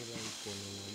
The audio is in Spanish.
Era ikono la